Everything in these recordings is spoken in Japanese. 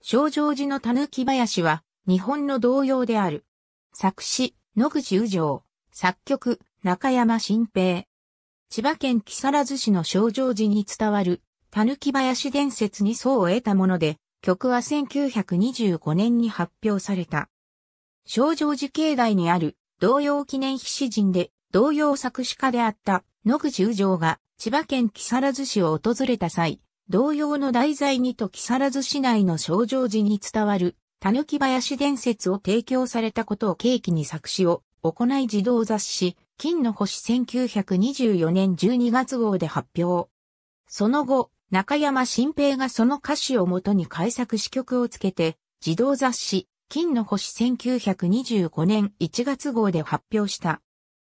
小城寺の狸林は日本の童謡である。作詞、野口宇城。作曲、中山新平。千葉県木更津市の小城寺に伝わる狸林伝説に層を得たもので、曲は1925年に発表された。小城寺境内にある童謡記念碑詩人で童謡作詞家であった野口宇城が千葉県木更津市を訪れた際、同様の題材にと木更津市内の小城寺に伝わる、狸林伝説を提供されたことを契機に作詞を行い児童雑誌、金の星1924年12月号で発表。その後、中山新平がその歌詞をもとに改作詩曲をつけて、児童雑誌、金の星1925年1月号で発表した。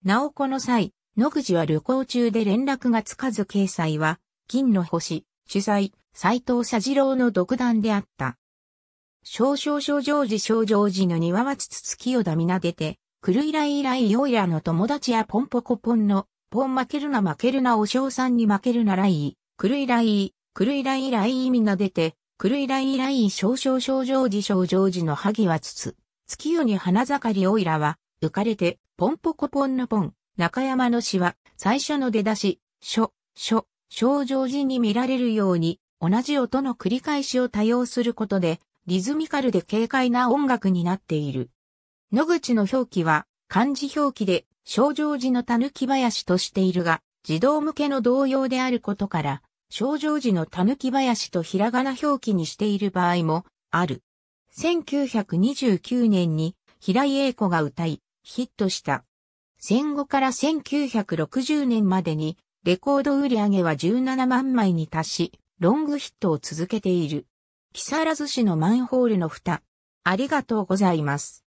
なおこの際、野口は旅行中で連絡がつかず掲載は、金の星、主催、斎藤佐次郎の独断であった。少々少女寺少女寺の庭はつつつきよだみなでて、くるいらいらいよいらの友達やポンポコポンの、ポン負けるな負けるなお嬢さんに負けるならいい、くるいらい、くるいらいらいみなでて、くるいらいらい少々少女寺少女寺の萩はつつ、月夜に花盛りおいらは、浮かれて、ポンポコポンのポン、中山の詩は、最初の出だし、しょしょ、しょ、小常時に見られるように、同じ音の繰り返しを多用することで、リズミカルで軽快な音楽になっている。野口の表記は、漢字表記で、小常時の狸林としているが、児童向けの童謡であることから、小常時の狸林とひらがな表記にしている場合もある。1929年に平井英子が歌い、ヒットした。戦後から1960年までにレコード売上は17万枚に達し、ロングヒットを続けている。木更津市のマンホールの蓋。ありがとうございます。